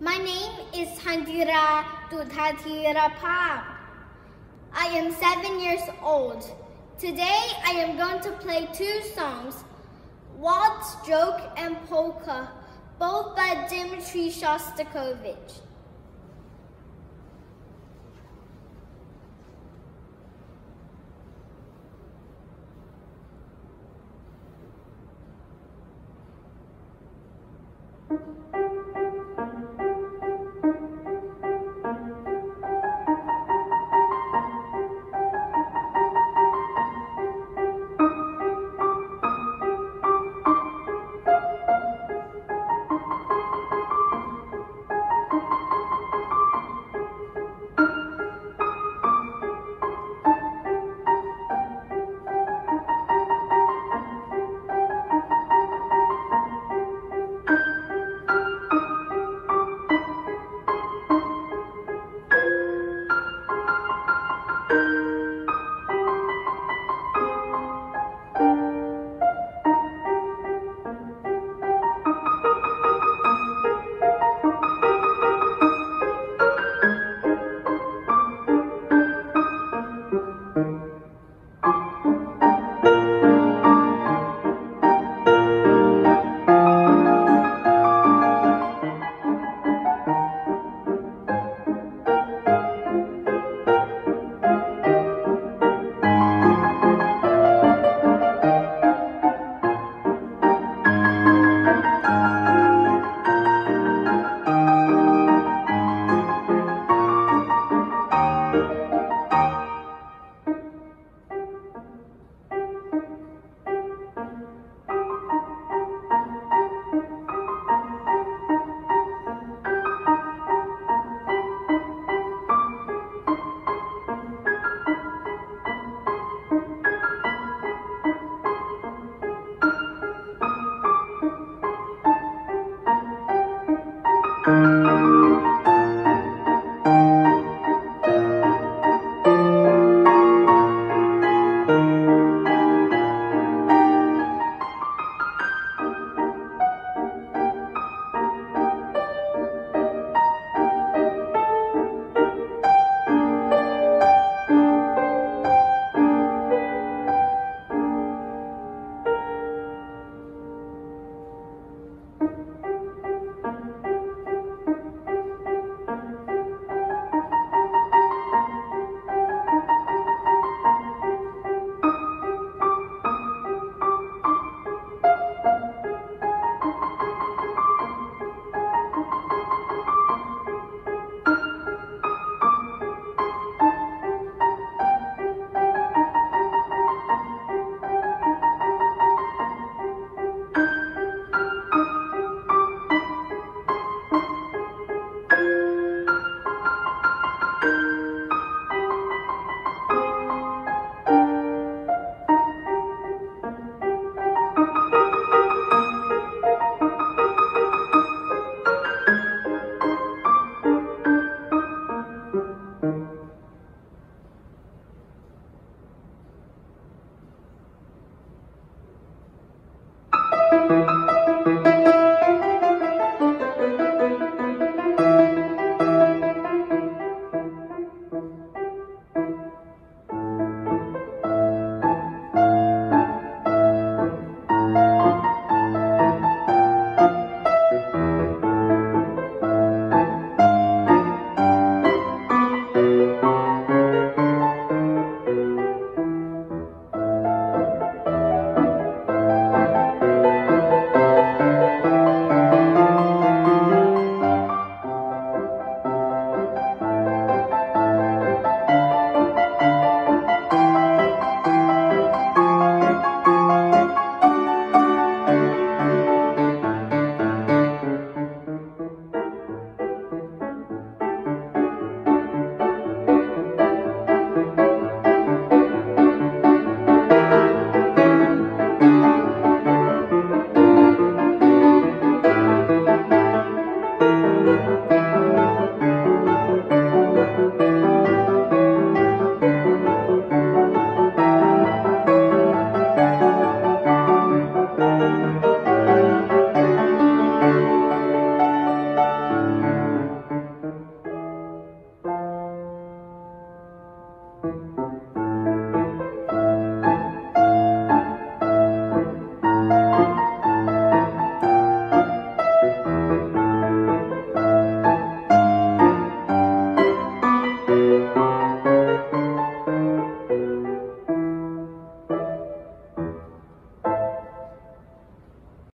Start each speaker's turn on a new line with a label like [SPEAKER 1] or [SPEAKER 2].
[SPEAKER 1] My name is Thunjira Jutatreeraparp. I am seven years old. Today I am going to play two songs, Waltz, Joke, and Polka, both by Dmitri Shostakovich.